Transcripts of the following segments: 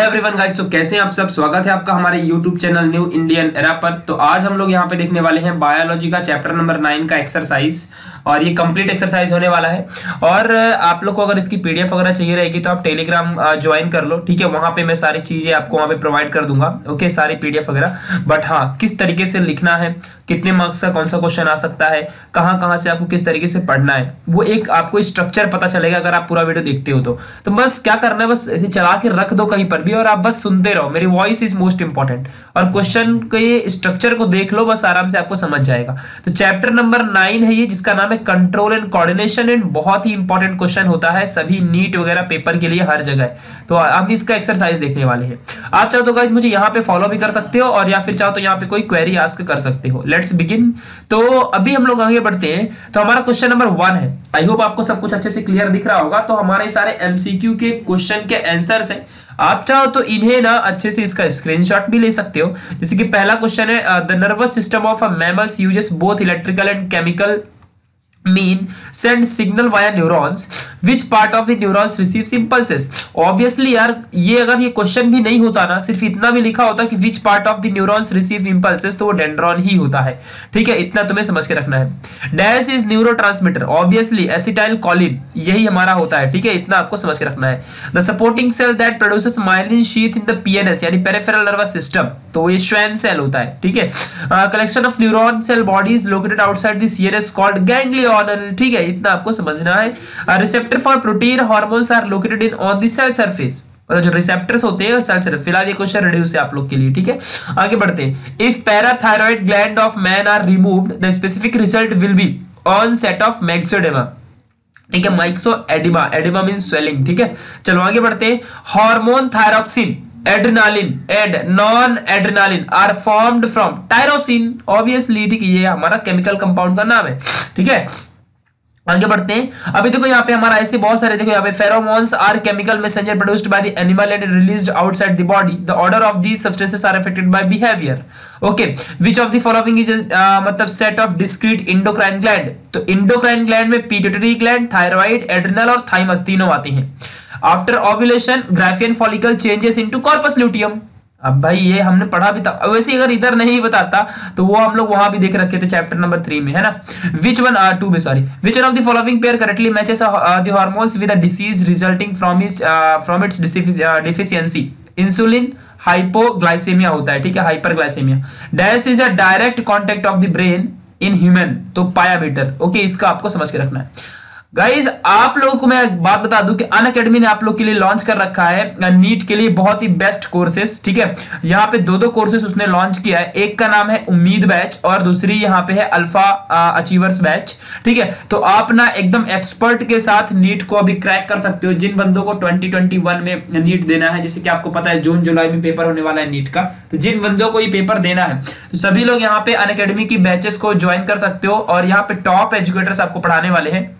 Hello everyone guys तो कैसे हैं आप सब? स्वागत है आपका हमारे YouTube channel New Indian Era पर। तो आज हम लोग यहाँ पे देखने वाले हैं बायोलॉजी का चैप्टर नंबर नाइन का एक्सरसाइज और ये कंप्लीट एक्सरसाइज होने वाला है। और आप लोग को अगर इसकी पीडीएफ वगैरह चाहिए रहेगी तो आप टेलीग्राम ज्वाइन कर लो, ठीक है? वहाँ पे मैं सारी चीज़ें आपको वहाँ पे प्रोवाइड कर दूँगा ओके सारी पीडीएफ वगैरह। बट हाँ किस तरीके से लिखना है कितने मार्क्स का कौन सा क्वेश्चन आ सकता है कहाँ कहाँ से आपको किस तरीके से पढ़ना है, वो एक आपको स्ट्रक्चर पता चलेगा अगर आप पूरा वीडियो देखते हो तो। तो बस क्या करना है, बस ऐसे चला के रख दो कहीं पर भी और आप बस सुनते रहो। मेरी वॉइस इज़ मोस्ट इंपॉर्टेंट और क्वेश्चन के स्ट्रक्चर को देख लो, बस आराम से आपको समझ जाएगा। तो चैप्टर नंबर नाइन है ये, जिसका नाम है कंट्रोल एंड कोऑर्डिनेशन एंड बहुत ही इंपॉर्टेंट क्वेश्चन होता है सभी नीट वगैरह पेपर के लिए हर जगह। तो हम इसका एक्सरसाइज देखने वाले हैं। आप चाहो तो गाइज़ मुझे यहाँ पे फॉलो भी कर सकते हो और या फिर चाहो तो यहाँ पे कोई क्वेरी आस्क कर सकते हो। लेट्स बिगिन तो अभी हम लोग आगे बढ़ते हैं। तो हमारा क्वेश्चन नंबर वन है। आई होप आपको सब कुछ अच्छे से क्लियर दिख रहा होगा। तो हमारे सारे एमसीक्यू के क्वेश्चन के आंसर्स हैं। आप चाहो तो इन्हें ना अच्छे से इसका स्क्रीनशॉट भी ले सकते हो। जैसे कि पहला क्वेश्चन है the nervous system of a mammals uses both electrical and chemical mean send signal via neurons. Which part of the neurons receives impulses obviously यार, ये अगर ये क्वेश्चन भी नहीं होता ना, सिर्फ़ इतना भी लिखा होता कि which part of the neurons receive impulses तो वो डेंड्रॉन ही होता है। ठीक है? इतना तुम्हें समझ के रखना है। Dash is neurotransmitter obviously acetylcholine यही हमारा होता है। ठीक है? इतना आपको समझ के रखना है। The supporting cell that produces myelin sheath in the PNS यानी पेरिफेरल नर्वस सिस्टम तो ये श्वेन सेल होता है। ठीक है? Collection of neuron cell bodies located outside the CNS called ganglion on ठीक है, इतना आपको समझना है। Receptor for protein hormones are located in on the cell surface मतलब जो रिसेप्टर्स होते हैं सेल सरफेस फ़िलहाल ये क्वेश्चन रिड्यूस है आप लोग के लिए, ठीक है? आगे बढ़ते हैं। If parathyroid gland of man are removed the specific result will be onset of myxoedema ठीक है myxoedema oedema mean swelling ठीक है? चलो आगे बढ़ते हैं। Hormone thyroxine adrenaline and non adrenaline are formed from tyrosine obviously ठीक है, ये हमारा केमिकल कंपाउंड का नाम है, ठीक है? आगे बढ़ते हैं। अभी देखो यहाँ पे हमारा ऐसे बहुत सारे, देखो यहाँ पे pheromones are chemical messenger produced by the animal and released outside the body the order of these substances are affected by behaviour okay which of the following is मतलब set of discrete endocrine gland तो endocrine gland में pituitary gland thyroid adrenal और thymus तीनों आते हैं। After ovulation Graafian follicle changes into corpus luteum अब भाई ये हमने पढ़ा भी था। वैसे अगर इधर नहीं बताता तो वो हम लोग वहाँ भी देख रखे थे चैप्टर नंबर थ्री में, है ना? विच वन आर टू में sorry which one of the following pair correctly matches the hormones with disease resulting from its from its deficiency insulin hypoglycaemia होता है, ठीक है? Hyperglycaemia dash is a direct contact of the brain in human तो पाया better okay इसका आपको समझ के रखना है। गाइज़ आप लोगों को मैं बात बता दूँ कि अन अकेडमी ने आप लोग के लिए लॉन्च कर रखा है नीट के लिए बहुत ही बेस्ट कोर्सेस ठीक है? यहाँ पे दो दो कोर्सेस उसने लॉन्च किया है। एक का नाम है उम्मीद बैच और दूसरी यहाँ पे है अल्फ़ा अचीवर्स बैच, ठीक है? तो आप ना एकदम एक्सपर्ट के साथ नीट को अभी क्रैक कर सकते हो, जिन बंदों को ट्वेंटी में नीट देना है। जैसे कि आपको पता है, जून, जुलाई में पेपर होने वाला है नीट का। तो जिन बंदों को ये पेपर देना है तो सभी लोग यहाँ पे अन की बैचेस को ज्वाइन कर सकते हो और यहाँ पे टॉप एजुकेटर्स आपको पढ़ाने वाले हैं।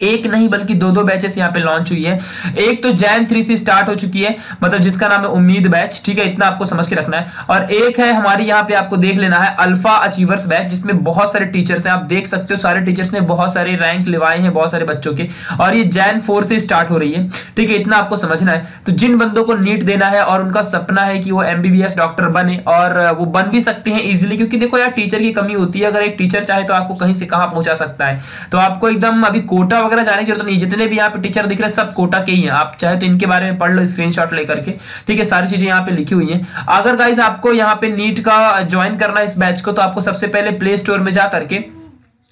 एक नहीं, बल्कि दो दो बैचेस यहाँ पे लॉन्च हुई है। एक तो जैन थ्री से स्टार्ट हो चुकी है मतलब जिसका नाम है उम्मीद बैच ठीक है? इतना आपको समझ के रखना है। और एक है हमारी यहाँ पे आपको देख लेना है अल्फ़ा अचीवर्स बैच जिसमें बहुत सारे टीचर्स हैं। आप देख सकते हो सारे टीचर्स ने बहुत सारे रैंक लिवाए हैं बहुत सारे बच्चों के। और ये जैन फोर से स्टार्ट हो रही है, ठीक है? इतना आपको समझना है। तो जिन बंदों को नीट देना है और उनका सपना है कि वो एमबीबीएस डॉक्टर बने और वो बन भी सकते हैं इजिली क्योंकि देखो यार टीचर की कमी होती है। अगर एक टीचर चाहे तो आपको कहीं से कहाँ पहुँचा सकता है। तो आपको एकदम अभी कोटा वगैरह जाने की ज़रूरत नहीं, जितने भी यहाँ पे टीचर दिख रहे हैं, सब कोटा के ही हैं। आप चाहे तो इनके बारे में पढ़ लो स्क्रीनशॉट लेकर के। ठीक है, सारी चीज़ें यहाँ पे लिखी हुई हैं। अगर गाइज़ आपको यहाँ पे नीट का ज्वाइन करना इस बैच को तो आपको सबसे पहले प्ले स्टोर में जा करके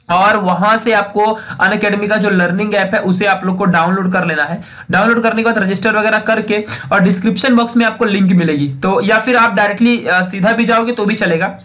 और वहाँ से आपको अन अकेडमी का जो लर्निंग ऐप है, उसे आप लोग को डाउनलोड कर लेना है। डाउनलोड करने के बाद रजिस्टर वगैरह करके और डिस्क्रिप्शन बॉक्स में आपको लिंक मिलेगी। तो या फिर आप डायरेक्टली सीधा भी जाओगे तो भी चलेगा।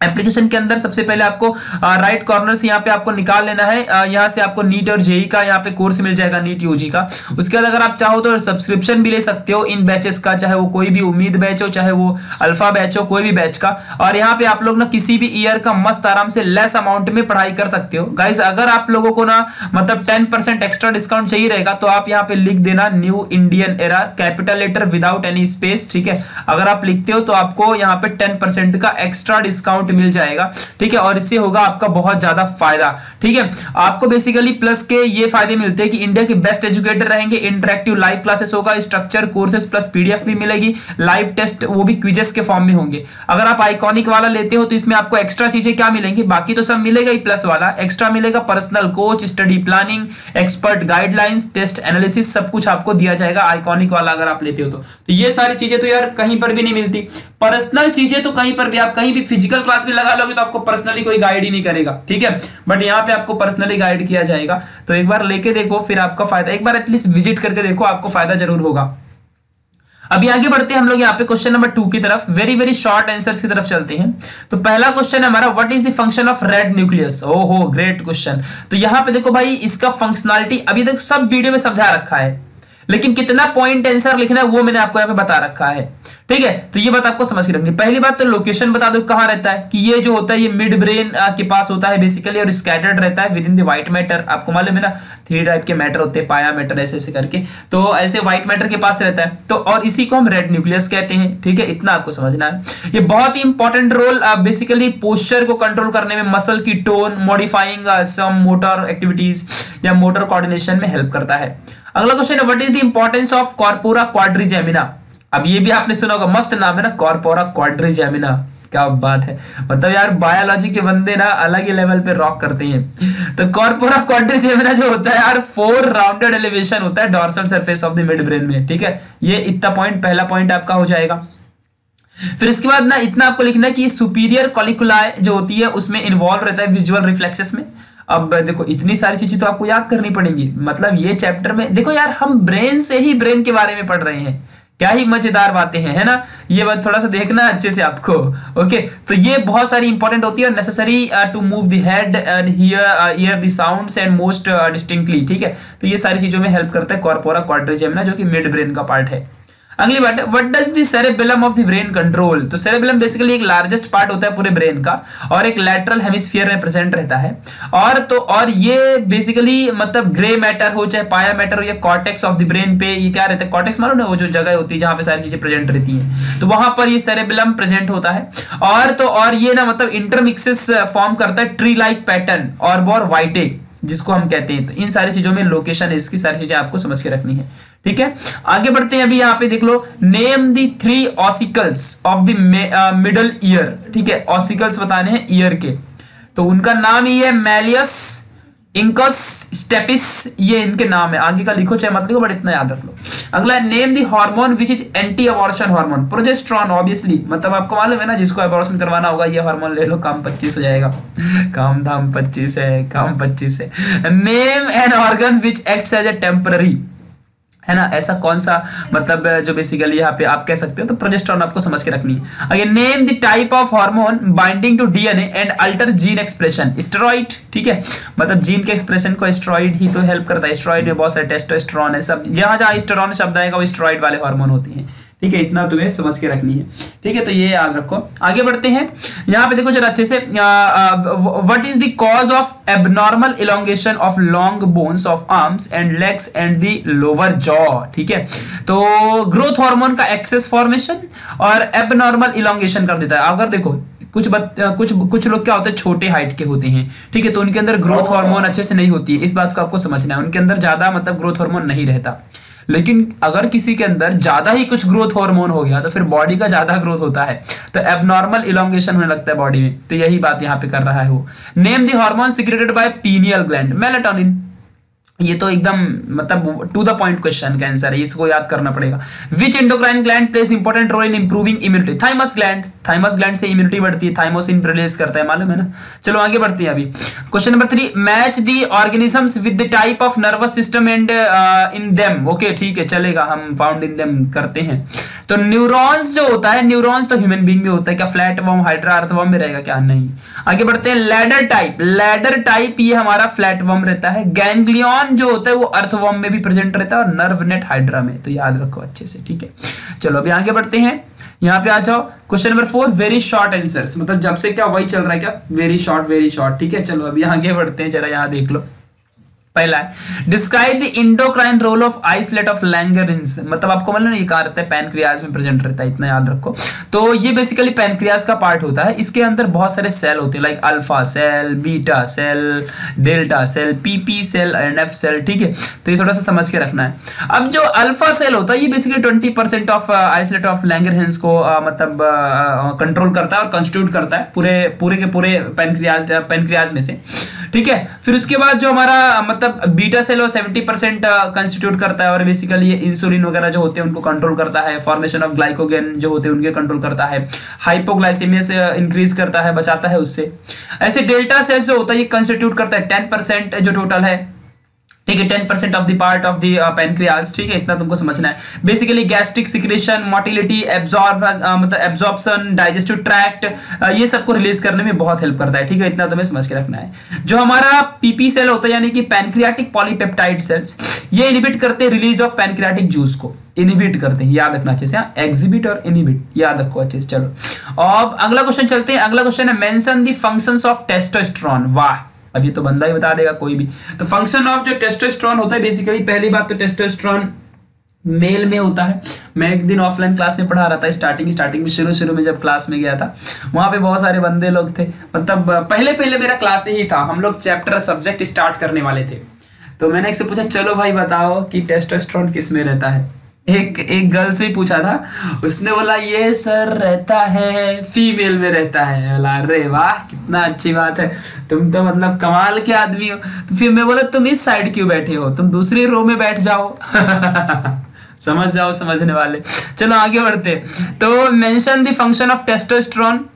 एप्लीकेशन के अंदर सबसे पहले आपको राइट कॉर्नर से यहाँ पे आपको निकाल लेना है। यहाँ से आपको नीट और जेई का यहाँ पे कोर्स मिल जाएगा नीट यूजी का। उसके बाद अगर आप चाहो तो सब्सक्रिप्शन भी ले सकते हो इन बैचेस का, चाहे वो कोई भी उम्मीद बैच हो, चाहे वो अल्फ़ा बैच हो, कोई भी बैच का। और यहाँ पे आप लोग ना किसी भी ईयर का मस्त आराम से लेस अमाउंट में पढ़ाई कर सकते हो। गाइज़ अगर आप लोगों को ना मतलब टेन एक्स्ट्रा डिस्काउंट चाहिए रहेगा तो आप यहाँ पे लिख देना New Indian Era capital letter without any space ठीक है? अगर आप लिखते हो तो आपको यहाँ पे टेन का एक्स्ट्रा डिस्काउंट डिस्काउंट मिल जाएगा ठीक है? और इससे होगा आपका बहुत ज़्यादा फ़ायदा ठीक है? आपको बेसिकली प्लस के ये फ़ायदे मिलते हैं कि इंडिया के बेस्ट एजुकेटर रहेंगे इंटरेक्टिव लाइव क्लासेस होगा स्ट्रक्चर कोर्सेज प्लस पीडीएफ भी मिलेगी लाइव टेस्ट वो भी क्विजेस के फॉर्म में होंगे। अगर आप आइकॉनिक वाला लेते हो तो इसमें आपको एक्स्ट्रा चीज़ें क्या मिलेंगी? बाकी तो सब मिलेगा ही प्लस वाला। एक्स्ट्रा मिलेगा personal coach study planning expert guidelines test analysis सब कुछ आपको दिया जाएगा आइकॉनिक वाला अगर आप लेते हो तो, तो ये सारी चीज़ें तो यार कहीं पर भी नहीं मिलती। पर्सनल चीज़ें तो कहीं पर भी आप कहीं भी फ़िज़िकल क्लास में लगा लोगे तो आपको पर्सनली कोई गाइड ही नहीं करेगा, ठीक है? बट यहाँ पे आपको पर्सनली गाइड किया जाएगा। तो एक बार लेके देखो, फिर आपका फ़ायदा, एक बार एटलीस्ट विज़िट करके देखो, आपको फ़ायदा ज़रूर होगा। अभी आगे बढ़ते हैं हम लोग यहाँ पे क्वेश्चन नंबर टू की तरफ़। वेरी वेरी शॉर्ट आंसर्स की तरफ़ चलते हैं। तो पहला क्वेश्चन है हमारा what is the function of red nucleus ओहो ग्रेट क्वेश्चन तो यहाँ पे देखो भाई, इसका फंक्शनलिटी अभी तक सब वीडियो में समझा रखा है। लेकिन कितना पॉइंट आंसर लिखना है, वो मैंने आपको यहाँ पे बता रखा है। ठीक है? तो ये बात आपको समझ के रखनी पहली बात तो लोकेशन बता दो, कहाँ रहता है? कि ये जो होता है, ये मिड ब्रेन के पास होता है बेसिकली और स्कैटर्ड रहता है within the white matter आपको मालूम है ना थ्री टाइप के मैटर होते हैं, पाया मैटर ऐसे ऐसे करके। तो ऐसे व्हाइट मैटर के पास रहता है। तो और इसी को हम रेड न्यूक्लियस कहते हैं। ठीक है? इतना आपको समझना है। ये बहुत ही इंपॉर्टेंट रोल बेसिकली पोस्चर को कंट्रोल करने में मसल की tone modifying some motor activities या मोटर कोऑर्डिनेशन में हेल्प करता है। अगला क्वेश्चन है what is the importance of corpora quadrigemina अब ये भी आपने सुना होगा, मस्त नाम है ना कॉर्पोरा क्वाड्रिजेमिना क्या बात है। मतलब यार बायोलॉजी के बंदे ना अलग ही लेवल पे रॉक करते हैं। तो कॉर्पोरा क्वाड्रिजेमिना जो होता है यार फोर राउंडेड एलिवेशन होता है dorsal surface of the midbrain में, ठीक है? ये इतना पॉइंट पहला पॉइंट आपका हो जाएगा। फिर इसके बाद ना, इतना आपको लिखना है कि सुपीरियर कॉलिकुलाय जो होती है, उसमें इन्वॉल्व रहता है विजुअल रिफ्लेक्सेस में। अब देखो, इतनी सारी चीज़ें तो आपको याद करनी पड़ेंगी। मतलब ये चैप्टर में, देखो यार, हम ब्रेन से ही ब्रेन के बारे में पढ़ रहे हैं। क्या ही मज़ेदार बातें हैं, है ना? ये बात थोड़ा सा देखना अच्छे से आपको, ओके? तो ये बहुत सारी इंपॉर्टेंट होती है necessary to move the head and hear the sounds and most distinctly ठीक है? तो ये सारी चीज़ों में हेल्प करता है कॉर्पोरा क्वाड्रिजेमिना जो कि मिड ब्रेन का पार्ट है। अगली बात है what does the cerebellum of the brain control तो सेरेबेलम बेसिकली एक लार्जेस्ट पार्ट होता है पूरे ब्रेन का, और एक लैटरल हेमिस्फीयर में प्रेजेंट रहता है। और तो और ये बेसिकली मतलब ग्रे मैटर हो, चाहे पाया मैटर हो या कॉर्टेक्स ऑफ़ द ब्रेन पे, ये क्या रहता है कॉर्टेक्स मालूम ना वो जो जगह होती है जहाँ पे सारी चीज़ें प्रेजेंट रहती हैं। तो वहाँ पर ये सेरेबेलम प्रेजेंट होता है। और तो और ये ना मतलब इंटरमिक्सिस फॉर्म करता है ट्री लाइक पैटर्न और बोर वाइटे जिसको हम कहते हैं। तो इन सारी चीज़ों में लोकेशन है, इसकी सारी चीज़ें आपको समझ के रखनी है। ठीक है? आगे बढ़ते हैं अभी यहाँ पे देख लो। Name the three ossicles of the middle ear ठीक है? ऑसिकल्स बताने हैं ईयर के। तो उनका नाम ही है मैलियस इंकस स्टेपिस ये इनके नाम है। आगे का लिखो, चाहे मत लिखो, बट इतना याद रख लो। अगला है name the hormone which is anti abortion hormone progesterone obviously मतलब आपको मालूम है ना, जिसको अबॉर्शन करवाना होगा, ये हार्मोन ले लो, काम 25 हो जाएगा। काम धाम 25 है, काम 25 है। Name an organ which acts as a temporary है ना? ऐसा कौन सा मतलब जो बेसिकली यहाँ पे आप कह सकते हो तो प्रोजेस्ट्रॉन आपको समझ के रखनी है। Again name the type of hormone binding to DNA and alter gene expression steroid ठीक है? मतलब जीन के एक्सप्रेशन को स्टेरॉइड ही तो हेल्प करता है। स्टेरॉइड में बहुत सारे टेस्टोस्टेरोन है, सब, जहाँ जहाँ स्टेरॉन शब्द आएगा, वो स्टेरॉइड वाले हार्मोन होते हैं। ठीक है इतना तुम्हें समझ के रखनी है। ठीक है तो ये याद रखो। आगे बढ़ते हैं। यहाँ पे देखो जरा अच्छे से what is the cause of abnormal elongation of long bones of arms and legs and the lower jaw ठीक है तो ग्रोथ हार्मोन का एक्सेस फॉर्मेशन और एबनॉर्मल इलोंगेशन कर देता है। अगर देखो कुछ बत, कुछ कुछ लोग क्या होते हैं छोटे हाइट के होते हैं। ठीक है तो उनके अंदर ग्रोथ हार्मोन अच्छे से नहीं होती है। इस बात को आपको समझना है। उनके अंदर ज़्यादा मतलब ग्रोथ हार्मोन नहीं रहता। लेकिन अगर किसी के अंदर ज़्यादा ही कुछ ग्रोथ हॉर्मोन हो गया तो फिर बॉडी का ज़्यादा ग्रोथ होता है। तो एबनॉर्मल इलांगेशन होने लगता है बॉडी में। तो यही बात यहाँ पे कर रहा है वो। Name the hormone secreted by pineal gland melatonin ये तो एकदम मतलब टू द पॉइंट क्वेश्चन का आंसर है इसको याद करना पड़ेगा। Which endocrine gland plays important role in improving immunity thymus gland thymus gland से इम्यूनिटी बढ़ती है थाइमोसिन रिलीज़ करता है, मालूम है ना? चलो, आगे बढ़ती है अभी। Question number three match the organisms with the type of nervous system and in them okay ठीक है, चलेगा, हम फाउंड इन देम करते हैं। तो न्यूरॉन्स जो होता है न्यूरॉन्स तो ह्यूमन बींग में होता है, क्या फ्लैट वॉर्म हाइड्रा अर्थवॉर्म में रहेगा क्या? नहीं। आगे बढ़ते हैं लैडर टाइप लैडर टाइप ये हमारा फ्लैट वॉर्म रहता है गैंग्लियन जो होता है वो अर्थवॉर्म में भी प्रेजेंट रहता है और नर्व नेट हाइड्रा में तो याद रखो अच्छे से, ठीक है? चलो, अभी आगे बढ़ते हैं। यहाँ पे आ जाओ। Question number four very short answer मतलब जब से क्या, वही चल रहा है क्या? वेरी शॉर्ट वेरी शॉर्ट ठीक है? चलो, अभी आगे बढ़ते हैं, जरा यहाँ देख लो। पहला है describe the endocrine role of islet of Langerhans मतलब आपको मतलब ये कहा रहता है पैनक्रियाज में प्रेजेंट रहता है इतना याद रखो। तो ये बेसिकली पैनक्रियाज का पार्ट होता है। इसके अंदर बहुत सारे सेल होते हैं like alpha cell beta cell delta cell PP cell and F cell ठीक है? तो ये थोड़ा सा समझ के रखना है। अब जो अल्फ़ा सेल होता है ये basically twenty of islet of Langerhans को uh, मतलब कंट्रोल uh, करता है और कंस्टिट्यूट करता है पूरे पूरे के पूरे पैनक्रियाज पैनक्रियाज में से। ठीक है? फिर उसके बाद जो हमारा मतलब बीटा सेल वो सेवेंटी परसेंट कंस्टिट्यूट करता है और बेसिकली ये इंसुलिन वगैरह जो होते हैं उनको कंट्रोल करता है। फॉर्मेशन ऑफ़ ग्लाइकोगेन जो होते हैं उनके कंट्रोल करता है। हाइपोग्लाइसीमिया से इंक्रीज करता है, बचाता है उससे। ऐसे डेल्टा सेल जो होता है, ये कंस्टिट्यूट करता है टेन परसेंट जो टोटल है। ठीक है ten percent of the part of the pancreas ठीक है, इतना तुमको समझना है। Basically gastric secretion motility absorb मतलब एब्जॉर्प्शन डाइजेस्टिव ट्रैक्ट ये सबको रिलीज़ करने में बहुत हेल्प करता है, ठीक है, इतना तुम्हें समझ के रखना है। जो हमारा पीपी सेल होता है, यानी कि पैनक्रियाटिक पॉलीपेप्टाइड सेल्स ये इनिबिट करते हैं रिलीज़ ऑफ़ पैनक्रियाटिक जूस को। इनिबिट करते हैं, याद रखना अच्छे से एग्जिबिट हाँ? और इनिबिट याद रखो अच्छे से, चलो। अब अगला क्वेश्चन चलते हैं, अगला क्वेश्चन है mention the functions of testosterone वाह। अब ये तो बंदा ही बता देगा कोई भी। तो फ़ंक्शन ऑफ़ जो टेस्टोस्ट्रॉन होता है बेसिकली पहली बात तो टेस्टोस्टेरोन मेल में होता है। मैं एक दिन ऑफलाइन क्लास में पढ़ा रहा था स्टार्टिंग स्टार्टिंग में, शुरू शुरू में जब क्लास में गया था, वहाँ पे बहुत सारे बंदे लोग थे। मतलब पहले पहले मेरा क्लास ही था। हम लोग चैप्टर सब्जेक्ट स्टार्ट करने वाले थे। तो मैंने एक से पूछा, चलो भाई, बताओ कि टेस्टोस्ट्रॉन किसमें रहता है? एक एक गर्ल से ही पूछा था। उसने बोला, ये सर रहता है फीमेल में रहता है। बोला, अरे वाह, कितना अच्छी बात है। तुम तो मतलब कमाल के आदमी हो। तो फिर मैं बोला, तुम इस साइड क्यों बैठे हो? तुम दूसरी रो में बैठ जाओ। समझ जाओ, समझने वाले। चलो आगे बढ़ते। तो mention the function of testosterone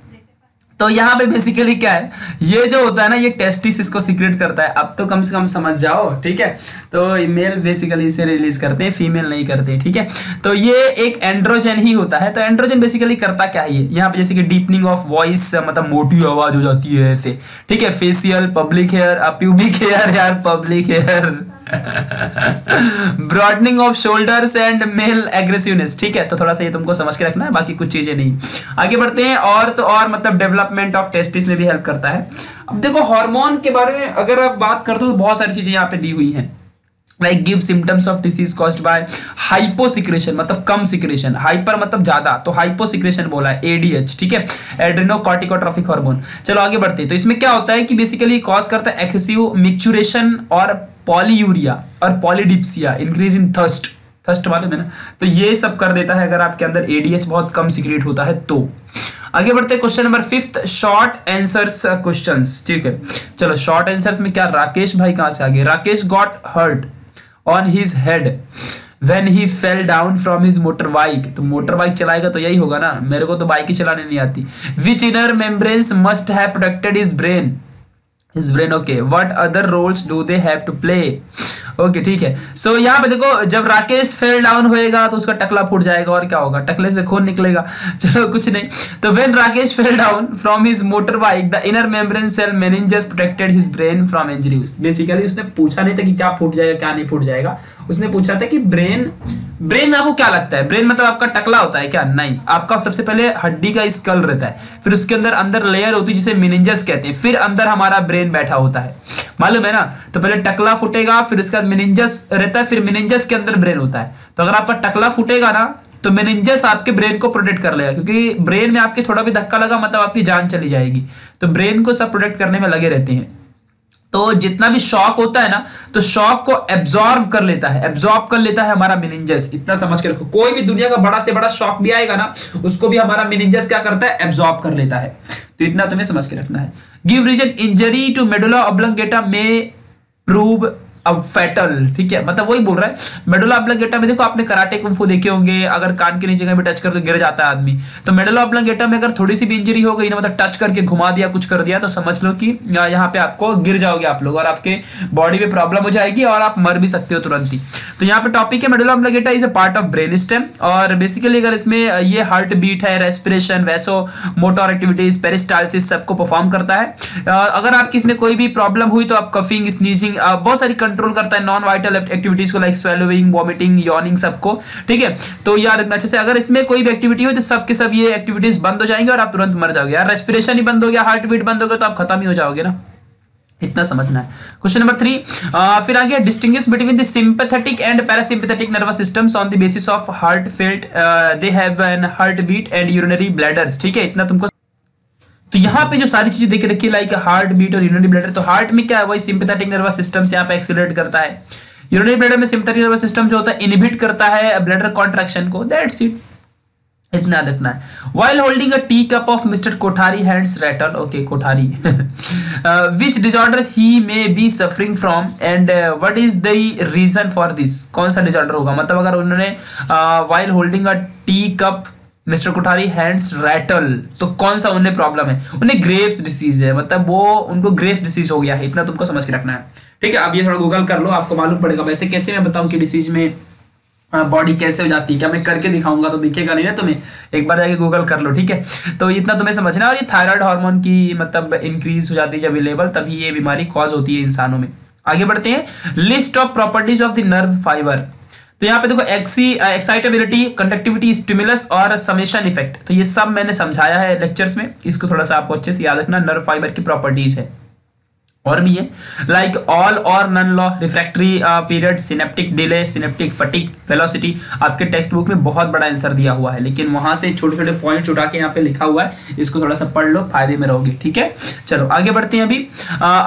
तो यहाँ पे बेसिकली क्या है? ये जो होता है ना, ये टेस्टिस इसको सीक्रेट करता है। अब तो कम से कम समझ जाओ, ठीक है? तो मेल बेसिकली इसे रिलीज़ करते हैं फीमेल नहीं करते, ठीक है? तो ये एक एंड्रोजन ही होता है। तो एंड्रोजन बेसिकली करता क्या है यहाँ पे जैसे कि डीपनिंग ऑफ़ वॉइस मतलब मोटी आवाज़ हो जाती है ऐसे, ठीक है? Facial public hair pubic hair यार public hair broadening of shoulders and male aggressiveness ठीक है तो थोड़ा सा ये तुमको समझ के रखना है, बाकी कुछ चीज़ें नहीं। आगे बढ़ते हैं, और तो और मतलब डेवलपमेंट ऑफ़ टेस्टिस में भी हेल्प करता है। अब देखो हार्मोन के बारे में अगर आप बात करते हो तो बहुत सारी चीज़ें यहाँ पे दी हुई हैं। Like give symptoms of disease caused by hyposecretion मतलब कम सिक्रेशन हाइपर मतलब ज़्यादा तो हाइपोसिक्रेशन बोला है एडीएच ठीक है? एड्रेनो कॉर्टिकोट्रॉफिक हार्मोन चलो, आगे बढ़ते हैं तो इसमें क्या होता है कि बेसिकली कॉज करता है एक्सेसिव मिक्चुरेशन और पॉलीयूरिया और polydipsia increase in thirst thirst मालूम है ना? तो ये सब कर देता है अगर आपके अंदर एडीएच बहुत कम सिक्रेट होता है तो। आगे बढ़ते question number fifth short answers questions ठीक है? चलो शॉर्ट आंसर्स में क्या, राकेश भाई कहाँ से आगे? Rakesh got hurt on his head when he fell down from his motor bike तो मोटर बाइक चलाएगा तो यही होगा ना? मेरे को तो बाइक ही चलाने नहीं आती। Which inner membranes must have protected his brain his brain okay what other roles do they have to play okay ठीक है. सो so, यहाँ पे देखो जब राकेश फेल डाउन होएगा तो उसका टकला फूट जाएगा और क्या होगा? टकले से खून निकलेगा. चलो कुछ नहीं. तो when Rakesh fell down from his motor bike the inner membrane cell meninges protected his brain from injury basically उसने पूछा नहीं था कि क्या फूट जाएगा क्या नहीं फूट जाएगा. उसने पूछा था कि ब्रेन ब्रेन आपको क्या लगता है? ब्रेन मतलब आपका टकला होता है क्या? नहीं। आपका सबसे पहले हड्डी का स्कल रहता है। फिर उसके अंदर अंदर लेयर होती है जिसे मिनिंजस कहते हैं। फिर अंदर हमारा ब्रेन बैठा होता है। मालूम है ना? तो पहले टकला फूटेगा, फिर उसके बाद मिनिंजस रहता है, फिर मिनिंजस के अंदर ब्रेन होता है। तो अगर आपका टकला फूटेगा ना तो मेनिंजस आपके ब्रेन को प्रोटेक्ट कर लेगा। क्योंकि ब्रेन में आपके थोड़ा भी धक्का लगा मतलब आपकी जान चली जाएगी। तो ब्रेन को सब प्रोटेक्ट करने में लगे रहते हैं। तो जितना भी शॉक होता है ना तो शॉक को एब्जॉर्व कर लेता है। एब्जॉर्ब कर लेता है हमारा मिनिंजस इतना समझ के रखो। कोई भी दुनिया का बड़ा से बड़ा शॉक भी आएगा ना, उसको भी हमारा मिनिंजस क्या करता है? एब्जॉर्ब कर लेता है। तो इतना तुम्हें समझ के रखना है। Give reason injury to medulla oblongata में प्रूव अब फैटल ठीक है? मतलब वही बोल रहा है मेडोला ऑब्लंगेटा में देखो, आपने कराटे कुंफू देखे होंगे, अगर कान के नीचे कहीं टच कर तो गिर जाता है आदमी। तो मेडोला ऑब्लंगेटा में अगर थोड़ी सी भी इंजरी हो गई, ना मतलब टच करके घुमा दिया, कुछ कर दिया तो समझ लो कि यहाँ पे आपको गिर जाओगे आप लोग, और आपके बॉडी में प्रॉब्लम हो जाएगी, और आप मर भी सकते हो तुरंत ही। तो यहाँ पे टॉपिक है medulla oblongata is a part of brain stem और बेसिकली अगर इसमें ये हार्ट बीट है respiration vasomotor activities peristalsis सबको परफॉर्म करता है। अगर आपकी इसमें कोई भी प्रॉब्लम हुई तो आप कफिंग स्नीजिंग बहुत सारी कंट्रोल करता है नॉन वाइटल एक्टिविटीज़ को लाइक स्वेलोइंग वॉमिटिंग यॉनिंग सबको। ठीक है? तो याद रखना अच्छे से, अगर इसमें कोई भी एक्टिविटी हो तो सब के सब ये एक्टिविटीज़ बंद हो जाएँगे और आप तुरंत मर जाओगे। यार रेस्पिरेशन ही बंद हो गया हार्ट बीट बंद हो गया तो आप खत्म ही हो जाओगे ना। इतना समझना है। क्वेश्चन नंबर थ्री फिर आगे distinguish between the and parasympathetic nervous systems on the basis of heart felt they have an heart beat and urinary bladders ठीक है? इतना तुमको तो यहाँ पे जो सारी चीज़ें देख रखी है लाइक हार्ट बीट और यूरिनरी ब्लैडर तो हार्ट में क्या है, वही सिंपैथेटिक नर्वस सिस्टम से यहाँ पे एक्सीलरेट करता है। यूरिनरी ब्लैडर में सिंपैथेटिक नर्वस सिस्टम जो होता है इनहिबिट करता है ब्लैडर कॉन्ट्रैक्शन को। दैट्स इट इतना देखना है। While holding a tea cup of mister Kothari hands rattle okay Kothari which disorder he may be suffering from and what is the reason for this कौन सा disorder होगा? मतलब अगर उन्होंने while holding a tea cup mister Kothari hands rattle तो कौन सा उन्हें प्रॉब्लम है? उन्हें ग्रेव्स डिसीज है। मतलब वो, उनको ग्रेव्स डिसीज हो गया है। इतना तुमको समझ के रखना है। ठीक है, अब ये थोड़ा गूगल कर लो, आपको मालूम पड़ेगा। वैसे कैसे मैं बताऊँ कि डिसीज में बॉडी कैसे हो जाती है? क्या मैं करके दिखाऊँगा? तो दिखेगा नहीं ना तुम्हें? एक बार जाके गूगल कर लो, ठीक है? तो इतना तुम्हें समझना और ये थायराइड हार्मोन की मतलब इंक्रीज हो जाती है जब अवेलेबल तभी ये बीमारी कॉज होती है इंसानों में। आगे बढ़ते हैं। List of properties of the nerve fibre तो यहाँ पे देखो एक्सी एक्साइटेबिलिटी कंडक्टिविटी स्टिमुलस और समेशन इफ़ेक्ट तो ये सब मैंने समझाया है लेक्चर्स में। इसको थोड़ा सा आपको अच्छे से याद रखना नर्व फाइबर की प्रॉपर्टीज़ है। और भी है। Like all or none law refractory period synaptic delay synaptic fatigue velocity आपके टेक्स्ट बुक में बहुत बड़ा आंसर दिया हुआ है। लेकिन वहाँ से छोटे छोटे पॉइंट उठा के यहाँ पे लिखा हुआ है। इसको थोड़ा सा पढ़ लो, फ़ायदे में रहोगे, ठीक है? चलो, आगे बढ़ते हैं अभी।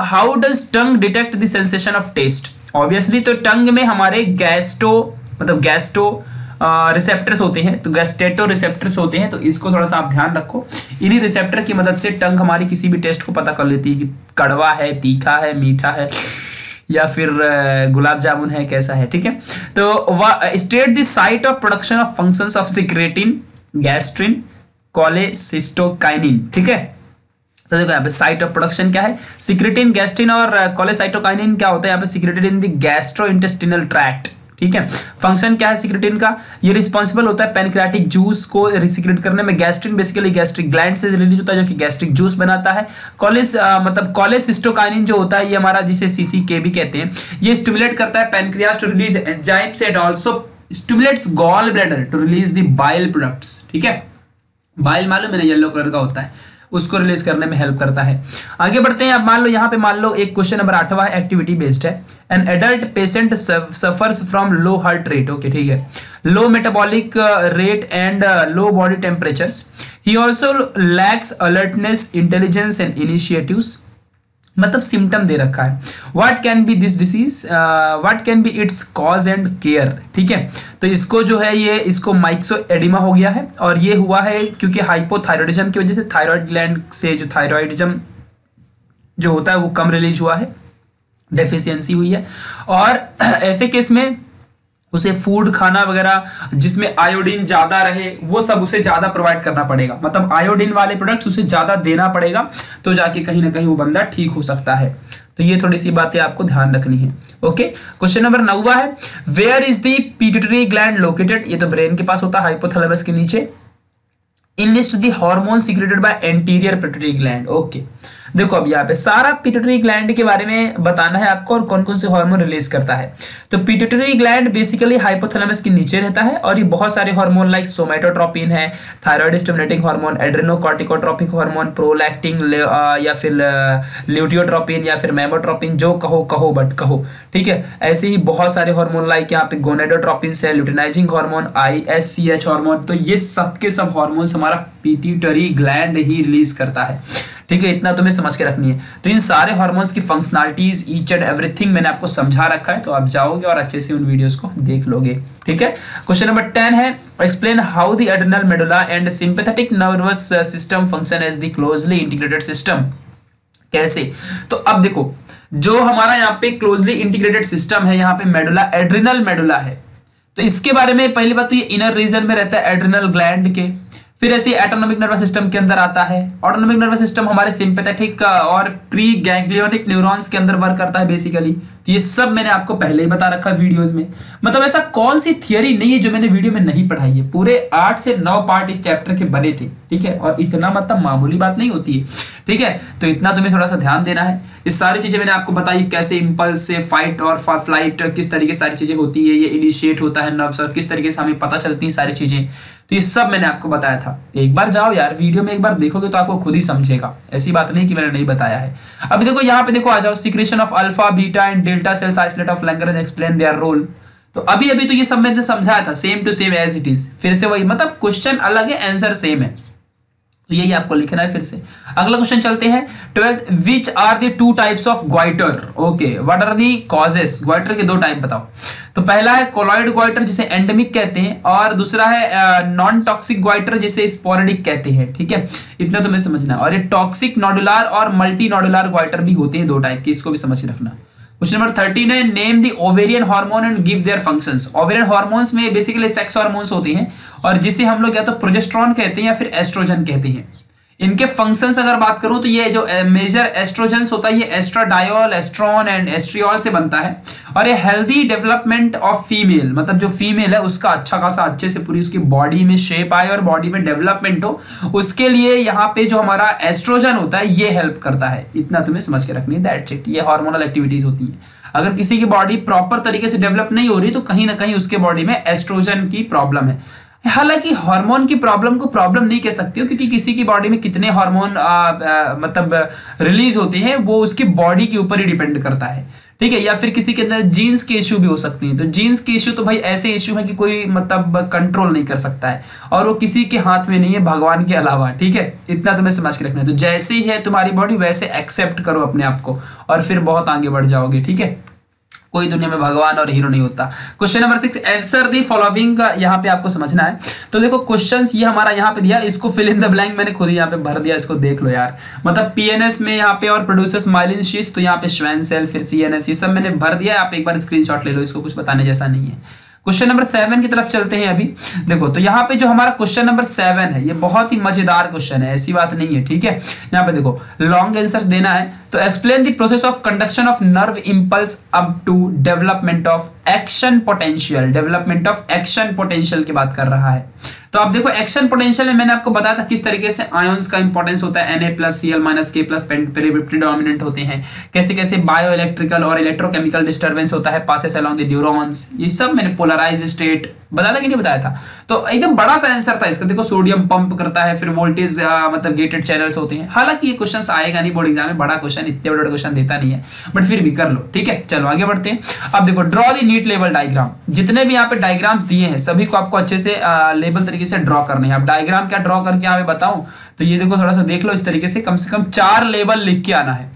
How does tongue detect the sensation of taste obviously तो टंग में हमारे गैस्टो मतलब गैस्टो रिसेप्टर्स होते हैं तो गैस्टेटो रिसेप्टर्स होते हैं तो इसको थोड़ा सा आप ध्यान रखो। इन्हीं रिसेप्टर की मदद से टंग हमारी किसी भी टेस्ट को पता कर लेती है कि कड़वा है, तीखा है, मीठा है, या फिर गुलाब जामुन है, कैसा है, ठीक है? तो वह state the site of production of functions of secretin gastrin cholecystokinin ठीक है? तो देखो यहाँ पे साइट ऑफ़ प्रोडक्शन क्या है? सिक्रेटिन गैस्ट्रिन और कॉलेसाइटोकाइनिन क्या होता है? यहाँ पे secreted in the gastro intestinal tract ठीक है? फ़ंक्शन क्या है सिक्रेटिन का? ये रिस्पॉन्सिबल होता है पेनक्रेटिक जूस को रिसिक्रेट करने में। गैस्ट्रिन बेसिकली गैस्ट्रिक ग्लैंड से रिलीज़ होता है, जो कि गैस्ट्रिक जूस बनाता है। कॉलेज मतलब कॉलेज सिस्टोकाइनिन जो होता है, ये हमारा जिसे सीसी के भी कहते हैं, ये स्टिमुलेट करता है pancreas to release enzymes and also stimulates gall bladder to release the bile products ठीक है? बाइल मालूम है ना येलो कलर का होता है। उसको रिलीज़ करने में हेल्प करता है। आगे बढ़ते हैं, अब मान लो, यहाँ पे मान लो, एक क्वेश्चन नंबर आठवा एक्टिविटी बेस्ड है। An adult patient suffers from low heart rate okay ठीक है। Low metabolic rate and low body temperature he also lacks alertness intelligence and initiatives मतलब सिम्टम दे रखा है। What can be this disease what can be its cause and care ठीक है? तो इसको जो है ये, इसको माइक्सो एडिमा हो गया है और ये हुआ है क्योंकि हाइपोथायरॉयडिज्म की वजह से थायरॉयड ग्लैंड से जो थायराइडिज्म जो होता है वो कम रिलीज़ हुआ है। डेफिशिएंसी हुई है। और ऐसे केस में उसे फ़ूड खाना वगैरह जिसमें आयोडीन ज़्यादा रहे, वो सब उसे ज़्यादा प्रोवाइड करना पड़ेगा। मतलब आयोडीन वाले प्रोडक्ट्स उसे ज़्यादा देना पड़ेगा तो जाके कहीं ना कहीं वो बंदा ठीक हो सकता है। तो ये थोड़ी सी बातें आपको ध्यान रखनी है। ओके क्वेश्चन नंबर नौवा है where is the pituitary gland located ये तो ब्रेन के पास होता है हाइपोथैलेमस के नीचे। Enlist the hormone secreted by anterior pituitary gland okay देखो अब यहाँ पे सारा पिट्यूटरी ग्लैंड के बारे में बताना है आपको और कौन कौन से हार्मोन रिलीज़ करता है। तो पिट्यूटरी ग्लैंड बेसिकली हाइपोथैलेमस के नीचे रहता है और ये बहुत सारे हार्मोन लाइक सोमेटोट्रोपिन है thyroid stimulating hormone adrenocorticotropic hormone prolactin या फिर ल्यूटियोट्रोपिन या फिर मेमोट्रोपिन जो कहो कहो बट कहो। ठीक है? ऐसे ही बहुत सारे हार्मोन लाइक यहाँ पे गोनेडोट्रोपिन है luteinising hormone I S C H hormone तो ये सब के सब हार्मोन्स हमारा पिट्यूटरी ग्लैंड ही रिलीज़ करता है। ठीक है, इतना तुम्हें समझ के रखनी है। तो इन सारे हार्मोन्स की फंक्शनलिटीज ईच एंड एवरीथिंग मैंने आपको समझा रखा है तो आप जाओगे और अच्छे से उन वीडियोस को देख लोगे। ठीक है? क्वेश्चन नंबर टेन है explain how the adrenal medulla and sympathetic nervous system function as the closely integrated system कैसे? तो अब देखो, जो हमारा यहाँ पे क्लोजली इंटीग्रेटेड सिस्टम है, यहाँ पे मेडुला एड्रिनल मेडुला है। तो इसके बारे में पहली बात तो ये इनर रीजन में रहता है एड्रिनल ग्लैंड के। फिर ऐसे एटोनॉमिक नर्वस सिस्टम के अंदर आता है। ऑटोनॉमिक नर्वस सिस्टम हमारे सिंपैथेटिक और प्री गैंग्लियोनिक न्यूरॉन्स के अंदर वर्क करता है बेसिकली तो ये सब मैंने आपको पहले ही बता रखा है वीडियोस में। मतलब ऐसा कौन सी थियोरी नहीं है जो मैंने वीडियो में नहीं पढ़ाई है? पूरे आठ से नौ पार्ट इस चैप्टर के बने थे, ठीक है? और इतना मतलब मामूली बात नहीं होती है, ठीक है? तो इतना तुम्हें थोड़ा सा ध्यान देना है। ये सारी चीज़ें मैंने आपको बताई, कैसे इम्पल्स से फाइट और फ़्लाइट किस तरीके सारी चीज़ें होती है, ये इनिशिएट होता है नर्व्स और किस तरीके से हमें पता चलती हैं सारी चीज़ें। तो ये सब मैंने आपको बताया था। एक बार जाओ यार वीडियो में एक बार देखोगे तो आपको खुद ही समझेगा। ऐसी बात नहीं कि मैंने नहीं बताया है। अभी देखो, यहाँ पे देखो आ जाओ secretion of alpha beta and delta cells isolate of Langer explain their role तो अभी अभी तो ये सब मैंने समझाया था same to same as it is फिर से वही मतलब क्वेश्चन अलग है आंसर सेम है। तो यही आपको लिखना है फिर से। अगला क्वेश्चन चलते हैं। Twelfth which are the two types of goitre okay what are the causes goitre के दो टाइप बताओ। तो पहला है कोलॉइड ग्वाइटर जिसे एंडेमिक कहते हैं, और दूसरा है नॉन टॉक्सिक ग्वाइटर जिसे स्पोरेडिक कहते हैं। ठीक है? इतना तुम्हें समझना और ये टॉक्सिक नॉडुलर और मल्टी नॉडुलर ग्वाइटर भी होते हैं दो टाइप के, इसको भी समझ रखना। क्वेश्चन नंबर थर्टीन है name the ovarian hormone and give their functions ovarian hormones में बेसिकली सेक्स हार्मोन्स होते हैं, और जिसे हम लोग या तो प्रोजेस्ट्रॉन कहते हैं या फिर एस्ट्रोजन कहते हैं। इनके फ़ंक्शंस अगर बात करूँ तो ये जो मेजर एस्ट्रोजेंस होता है, ये एस्ट्राडायोल एस्ट्रॉन एंड एस्ट्रियोल से बनता है। और ये हेल्दी डेवलपमेंट ऑफ़ फीमेल मतलब जो फीमेल है, उसका अच्छा खासा अच्छे से पूरी उसकी बॉडी में शेप आए और बॉडी में डेवलपमेंट हो, उसके लिए यहाँ पे जो हमारा एस्ट्रोजन होता है, ये हेल्प करता है। इतना तुम्हें समझ के रखनी है दैट्स इट ये हार्मोनल एक्टिविटीज़ होती है। अगर किसी की बॉडी प्रॉपर तरीके से डेवलप नहीं हो रही तो कहीं ना कहीं उसके बॉडी में एस्ट्रोजन की प्रॉब्लम है। हालाँकि हार्मोन की प्रॉब्लम को प्रॉब्लम नहीं कह सकती हो, क्योंकि किसी की बॉडी में कितने हार्मोन मतलब रिलीज़ होते हैं, वो उसकी बॉडी के ऊपर ही डिपेंड करता है। ठीक है? या फिर किसी के अंदर जीन्स के इश्यू भी हो सकती हैं। तो जीन्स के इश्यू तो भाई ऐसे इश्यू है कि कोई मतलब कंट्रोल नहीं कर सकता है। और वो किसी के हाथ में नहीं है, भगवान के अलावा। ठीक है? इतना तुम्हें समझ के रखना है। तो जैसे ही है तुम्हारी बॉडी वैसे एक्सेप्ट करो अपने आप को, और फिर बहुत आगे बढ़ जाओगे। ठीक है? कोई दुनिया में भगवान और हीरो नहीं होता। Question number six answer the following का यहाँ पे आपको समझना है। तो देखो क्वेश्चन ये हमारा यहाँ पे दिया, इसको फिल इन द ब्लैंक मैंने खुद यहाँ पे भर दिया, इसको देख लो यार। मतलब पीएनएस में यहाँ पे और प्रोड्यूसर्स माइलिन शीट तो यहाँ पे श्वेन सेल फिर सीएनएस ये सब मैंने भर दिया, आप एक बार स्क्रीनशॉट ले लो, इसको कुछ बताने जैसा नहीं है। क्वेश्चन नंबर सेवन की तरफ़ चलते हैं अभी। देखो तो यहाँ पे जो हमारा क्वेश्चन नंबर सेवन है, ये बहुत ही मज़ेदार क्वेश्चन है, ऐसी बात नहीं है, ठीक है? यहाँ पे देखो लॉन्ग आंसर देना है। तो explain the process of conduction of nerve impulse up to development of action potential development of action potential की बात कर रहा है। तो आप देखो एक्शन पोटेंशियल में मैंने आपको बताया था किस तरीके से आयोन्स का इंपॉर्टेंस होता है, Na plus C L minus K plus predominant होते हैं। कैसे कैसे बायो इलेक्ट्रिकल और इलेक्ट्रोकेमिकल डिस्टर्बेंस होता है पासेस अलोंग द न्यूरॉन्स ये सब मैंने पोलराइज स्टेट बताया था कि नहीं बताया था? तो एकदम बड़ा सा आंसर था इसका। देखो सोडियम पंप करता है, फिर वोल्टेज मतलब गेटेड चैनल्स होते हैं। हालाँकि ये क्वेश्चन आएगा नहीं बोर्ड एग्ज़ाम में बड़ा क्वेश्चन इतने बड़े क्वेश्चन देता नहीं है बट फिर भी कर लो, ठीक है? चलो, आगे बढ़ते हैं। अब देखो draw the neat level diagram जितने भी यहाँ पे डायग्राम्स दिए हैं, सभी को आपको अच्छे से लेवल तरीके से ड्रॉ करने हैं। अब डायग्राम क्या ड्रॉ करके यहाँ बताऊँ? तो ये देखो, थोड़ा सा देख लो, इस तरीके से कम से कम चार लेवल लिख के आना है।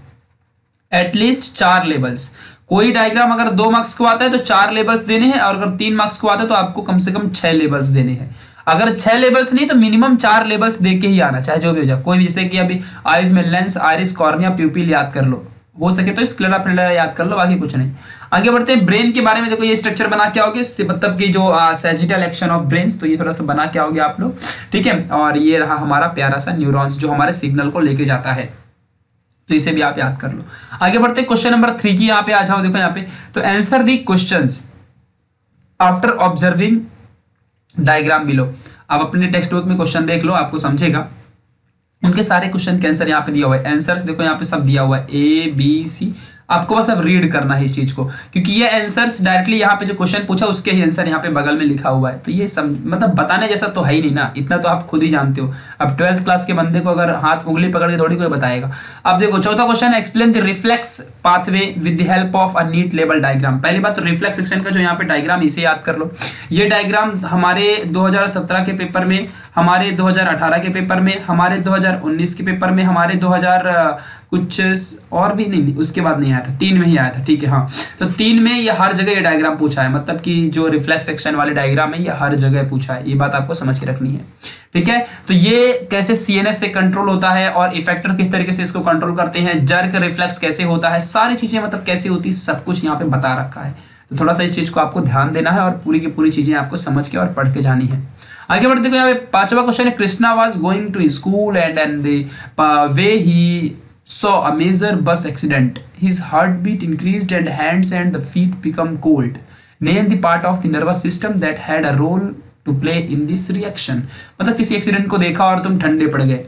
एटलीस्ट चार लेवल्स कोई डायग्राम अगर दो मार्क्स को आता है तो चार लेवल्स देने हैं, और अगर तीन मार्क्स को आता है तो आपको कम से कम छह लेवल्स देने हैं। अगर छह लेवल्स नहीं तो मिनिमम चार लेवल्स दे के ही आना, चाहे जो भी हो जाए। कोई भी, जैसे कि अभी आइज़ में लेंस आयरिस कॉर्निया प्यूपिल याद कर लो। हो सके तो स्क्लेरा प्लेरा याद कर लो, बाकी कुछ नहीं। आगे बढ़ते हैं ब्रेन के बारे में देखो, ये स्ट्रक्चर बना के आओगे मतलब कि जो सेजिटल एक्शन ऑफ़ ब्रेन तो ये थोड़ा सा बना के आओगे आप लोग? ठीक है? और ये रहा हमारा प्यारा सा न्यूरॉन्स जो हमारे सिग्नल को लेके जाता है। तो इसे भी आप याद कर लो। आगे बढ़ते क्वेश्चन नंबर थ्री की यहाँ पे आ जाओ, देखो यहाँ पे। तो answer the question after observing diagram below आप अपने टेक्स्ट बुक में क्वेश्चन देख लो, आपको समझेगा। उनके सारे क्वेश्चन के आंसर यहाँ पे दिया हुआ है। आंसर्स देखो यहाँ पे सब दिया हुआ है। ए बी सी आपको बस अब रीड करना है इस चीज़ को, क्योंकि ये आंसर्स डायरेक्टली यहाँ पे जो क्वेश्चन पूछा, उसके ही आंसर यहाँ पे बगल में लिखा हुआ है। तो ये सम मतलब बताने जैसा तो है ही नहीं ना, इतना तो आप खुद ही जानते हो। अब ट्वेल्थ क्लास के बंदे को अगर हाथ उंगली पकड़ के थोड़ी कोई बताएगा। अब देखो, चौथा question explain the reflex pathway with the help of a neat label diagram पहली बात तो रिफ्लेक्स सेक्शन का जो यहाँ पे डायग्राम इसे याद कर लो। ये डायग्राम हमारे 2017 के पेपर में, हमारे 2018 के पेपर में, हमारे 2019 के पेपर में, हमारे 2000 कुछ और भी नहीं, उसके बाद नहीं आया था, तीन में ही आया था, ठीक है हाँ। तो तीन में ये हर जगह ये डायग्राम पूछा है मतलब कि जो रिफ्लेक्स सेक्शन वाले डायग्राम है ये हर जगह पूछा है, ये बात आपको समझ के रखनी है, ठीक है। तो ये कैसे सीएनएस से कंट्रोल होता है और इफेक्टर किस तरीके से इसको कंट्रोल करते हैं जर्क रिफ्लेक्स कैसे होता है, सारी चीज़ें मतलब कैसे होती है, सब कुछ यहाँ पे बता रखा है। तो थोड़ा सा इस चीज़ को आपको ध्यान देना है और पूरी की पूरी चीज़ें आपको समझ के और पढ़ के जानी है। आगे बढ़ते देखो यहाँ पांचवा क्वेश्चन है Krishna was going to school and and way he saw a major bus accident. His heartbeat increased and hands and the feet become cold. Name the part of the nervous system that had a role to play in this reaction. मतलब किसी accident को देखा और तुम ठंडे पड़ गए,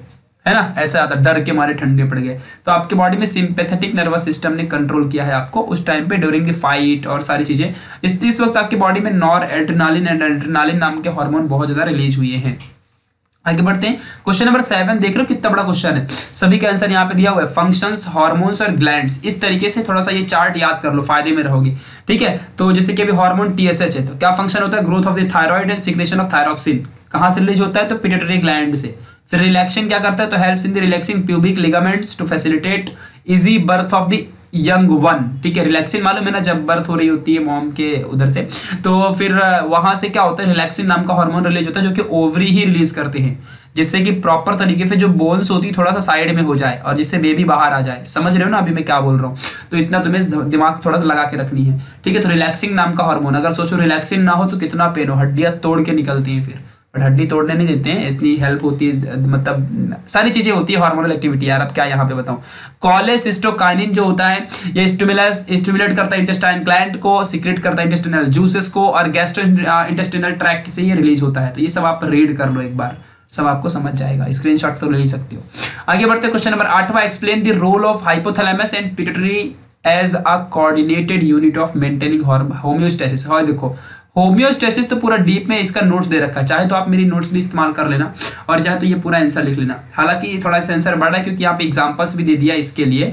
है ना ऐसा आता, डर के मारे ठंडे पड़ गए तो आपके बॉडी में सिंपेथेटिक नर्वस सिस्टम ने कंट्रोल किया है आपको उस टाइम पे ड्यूरिंग द फाइट और सारी चीज़ें इस इस वक्त आपकी बॉडी में नॉर एड्रेनालिन एंड एड्रेनालिन नाम के हार्मोन बहुत ज़्यादा रिलीज़ हुए हैं आगे बढ़ते हैं। क्वेश्चन नंबर सेवन देख रहे हो कितना बड़ा क्वेश्चन है। सभी का आंसर यहाँ पे दिया हुआ है फ़ंक्शंस हार्मोन्स और ग्लैंड्स इस तरीके से थोड़ा सा ये चार्ट याद कर लो, फ़ायदे में रहोगे। ठीक है? तो जैसे कि अभी हार्मोन टीएसएच है तो क्या फ़ंक्शन होता है? Growth of the thyroid and secretion of thyroxine कहाँ से रिलीज़ होता है? तो पिटेटरी ग्लैंड से। फिर रिलैक्शन क्या करता है? तो helps in the relaxing pubic ligaments to facilitate easy birth of the young one ठीक है रिलैक्सिन मालूम है ना, जब बर्थ हो रही होती है मॉम के उधर से तो फिर वहाँ से क्या होता है रिलैक्सिन नाम का हार्मोन रिलीज़ होता है, जो कि ओवरी ही रिलीज़ करते हैं, जिससे कि प्रॉपर तरीके से जो बोन्स होती है थोड़ा सा साइड में हो जाए, और जिससे बेबी बाहर आ जाए। समझ रहे हो ना, अभी मैं क्या बोल रहा हूँ? तो इतना तुम्हें दिमाग थोड़ा सा लगा के रखनी है, ठीक है? तो रिलैक्सिंग नाम का हार्मोन अगर सोचो रिलैक्सिंग ना हो तो कितना पेन हो, हड्डियाँ तोड़ के निकलती हैं फिर। बट हड्डी तोड़ने नहीं देते हैं इतनी हेल्प होती है मतलब सारी चीज़ें होती है हार्मोनल एक्टिविटी यार, अब क्या यहाँ पे बताऊँ? कॉलेसिस्टोकाइनिन जो होता है, ये स्टिमुलस स्टिमुलेट करता है इंटेस्टाइन ग्लैंड को सिक्रेट करता है इंटेस्टिनल जूसेस को, और गैस्ट्रो इंटेस्टिनल ट्रैक्ट से ये रिलीज़ होता है। तो ये सब आप रीड कर लो एक बार, सब आपको समझ जाएगा। स्क्रीनशॉट तो ले ही सकते हो। आगे बढ़ते क्वेश्चन नंबर आठवा explain the role of hypothalamus and pituitary as a coordinated unit of maintaining homeostasis हाँ देखो होम्योस्टेसिस तो पूरा डीप में इसका नोट्स दे रखा है। चाहे तो आप मेरी नोट्स भी इस्तेमाल कर लेना और चाहे तो ये पूरा आंसर लिख लेना। हालाँकि थोड़ा सा आंसर बढ़ा है क्योंकि यहाँ पे एग्जाम्पल्स भी दे दिया इसके लिए।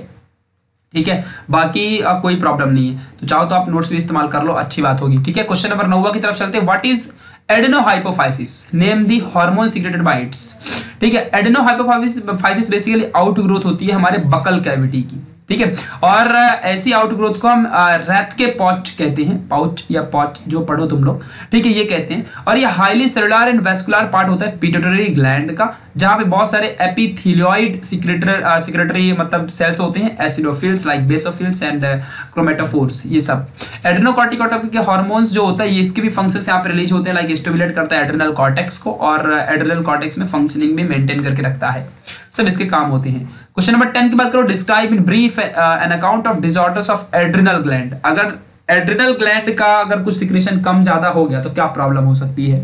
ठीक है? बाकी, अब कोई प्रॉब्लम नहीं है। तो चाहो तो आप नोट्स भी इस्तेमाल कर लो, अच्छी बात होगी। ठीक है? क्वेश्चन नंबर नौवा की तरफ़ चलते हैं। What is adenohypophysis name the hormone secreted by its ठीक है? एडेनोहाइपोफाइसिस बेसिकली आउट ग्रोथ होती है हमारे बकल कैविटी की। ठीक है? और ऐसी आउट ग्रोथ को हम रैत के पॉच कहते हैं। पाउच या पॉच जो पढ़ो तुम लोग। ठीक है, ये कहते हैं। और ये highly cellular and vascular part होता है पिट्यूटरी ग्लैंड का, जहाँ पे बहुत सारे एपिथीलियोइड सिक्रेटर सिक्रेटरी मतलब सेल्स होते हैं acidophils like basophils and chromatophores ये सब। एड्रेनोकॉर्टिकोटॉपिक के हार्मोन्स जो होता है, ये इसके भी फ़ंक्शन यहाँ पे रिलीज़ होते हैं लाइक स्टिमुलेट करता है एड्रेनल कॉर्टेक्स को, और एड्रेनल कॉर्टेक्स में फंक्शनिंग भी मेंटेन करके रखता है। सब इसके काम होते हैं। क्वेश्चन नंबर टेन की बात करो describe in brief an account of disorders of adrenal gland अगर एड्रिनल ग्लैंड का अगर कुछ सिक्रेशन कम ज़्यादा हो गया तो क्या प्रॉब्लम हो सकती है?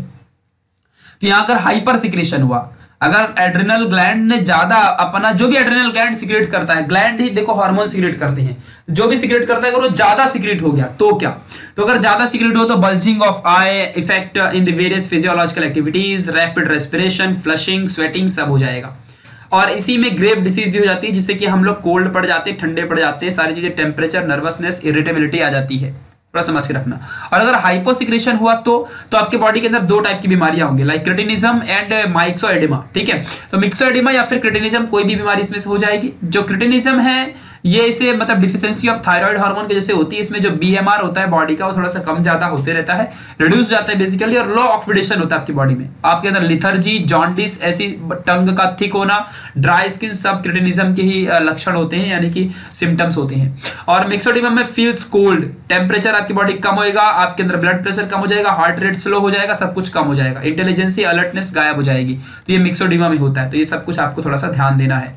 तो यहाँ अगर हाइपर सिक्रेशन हुआ, अगर एड्रिनल ग्लैंड ने ज़्यादा अपना जो भी एड्रिनल ग्लैंड सिक्रेट करता है ग्लैंड ही देखो हार्मोन सिक्रेट करते हैं। जो भी सिक्रेट करता है, अगर वो ज़्यादा सिक्रेट हो गया तो क्या? तो अगर ज़्यादा सिक्रेट हो तो bulging of eye effect in the various physiological activities rapid respiration flushing sweating सब हो जाएगा। और इसी में ग्रेव डिसीज भी हो जाती है, जिससे कि हम लोग कोल्ड पड़ जाते हैं, ठंडे पड़ जाते हैं, सारी चीज़ें टेम्परेचर नर्वसनेस इरिटेबिलिटी आ जाती है। थोड़ा समझ के रखना। और अगर हाइपोसिक्रेशन हुआ तो तो आपके बॉडी के अंदर दो टाइप की बीमारियाँ होंगी लाइक क्रिटिनिज्म एंड माइक्सोएडिमा ठीक है? तो मिक्सोएडिमा या फिर क्रिटिनिज्म कोई भी बीमारी इसमें से हो जाएगी। जो क्रिटिनिज्म है ये इसे मतलब डिफिशियंसी ऑफ़ थायराइड हार्मोन के जैसे होती है। इसमें जो बीएमआर होता है बॉडी का, वो थोड़ा सा कम ज़्यादा होते रहता है रिड्यूस जाता है बेसिकली और लो ऑक्सीडेशन होता है आपकी बॉडी में। आपके अंदर लिथर्जी जॉन्डिस ऐसी टंग का थिक होना ड्राई स्किन सब क्रिटिनिज्म के ही लक्षण होते हैं, यानी कि सिम्टम्स होते हैं। और मिक्सोडिमम में फील्स कोल्ड टेम्परेचर आपकी बॉडी कम होएगा, आपके अंदर ब्लड प्रेशर कम हो जाएगा हार्ट रेट स्लो हो जाएगा, सब कुछ कम हो जाएगा। इंटेलिजेंसी अलर्टनेस गायब हो जाएगी। तो ये मिक्सोडिमा में होता है। तो ये सब कुछ आपको थोड़ा सा ध्यान देना है।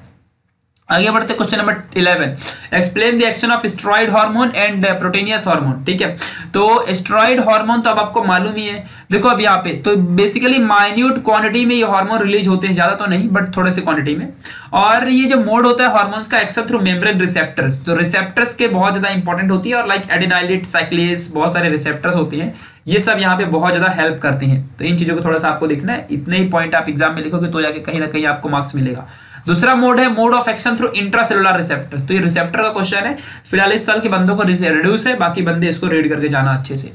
आगे बढ़ते question number eleven. Explain the action of steroid hormone and proteinaceous hormone ठीक है? तो स्ट्रॉइड हार्मोन तो अब आपको मालूम ही है। देखो अब यहाँ पे तो बेसिकली माइन्यूट क्वांटिटी में ये हार्मोन रिलीज़ होते हैं, ज़्यादा तो नहीं बट थोड़े से क्वांटिटी में। और ये जो मोड होता है हार्मोन्स का एक्सेप्ट थ्रू मेम्ब्रेन रिसेप्टर्स तो रिसेप्टर्स के बहुत ज़्यादा इंपॉर्टेंट होती है, और लाइक एडिनाइलिट साइक्लेस बहुत सारे रिसेप्टर्स होते हैं। ये सब यहाँ पे बहुत ज़्यादा हेल्प करते हैं। तो इन चीज़ों को थोड़ा सा आपको देखना है। इतने ही पॉइंट आप एग्ज़ाम में लिखोगे तो जाके कहीं ना कहीं आपको मार्क्स मिलेगा। दूसरा मोड है mode of action through intracellular receptors तो ये रिसेप्टर का क्वेश्चन है। फ़िलहाल इस साल के बंदों को रिड्यूस है, बाकी बंदे इसको रीड करके जाना अच्छे से।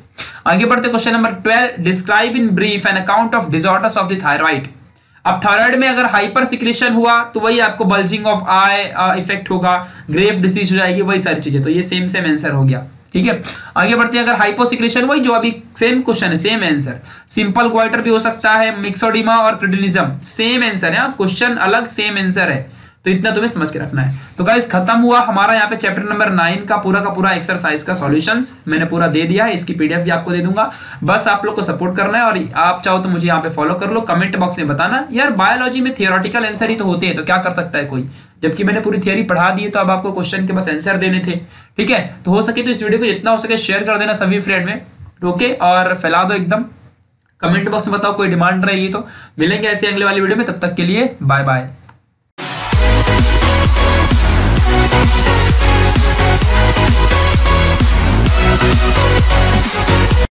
आगे बढ़ते question number twelve describe in brief an account of disorders of the अब थायराइड में अगर हाइपर सिक्रेशन हुआ तो वही आपको बल्जिंग ऑफ़ आई इफ़ेक्ट होगा। ग्रेव डिसीज हो जाएगी, वही सारी चीज़ें। तो ये सेम सेम आंसर हो गया। ठीक है? आगे बढ़ते हैं, अगर हाइपोसिक्रेशन वही जो अभी सेम क्वेश्चन है सेम आंसर सिंपल क्वाइटर भी हो सकता है मिक्सोडिमा और क्रिटिनिज्म सेम आंसर है क्वेश्चन अलग सेम आंसर है. तो इतना तुम्हें समझ के रखना है। तो गाइस खत्म हुआ हमारा यहाँ पे चैप्टर नंबर नाइन का पूरा का पूरा एक्सरसाइज का सॉल्यूशंस मैंने पूरा दे दिया है इसकी पीडीएफ भी आपको दे दूँगा। बस आप लोग को सपोर्ट करना है और आप चाहो तो मुझे यहाँ पे फॉलो कर लो कमेंट बॉक्स में बताना। यार बायोलॉजी में थियोरटिकल आंसर ही तो होते हैं तो क्या कर सकता है कोई? जबकि मैंने पूरी थियरी पढ़ा दी है तो अब आपको क्वेश्चन के बस आंसर देने थे। ठीक है? तो हो सके तो इस वीडियो को जितना हो सके शेयर कर देना सभी फ्रेंड में ओके और फैला दो एकदम। कमेंट बॉक्स में बताओ कोई डिमांड रहेगी तो। मिलेंगे ऐसे अगले वाली वीडियो में, तब तक के लिए बाय बाय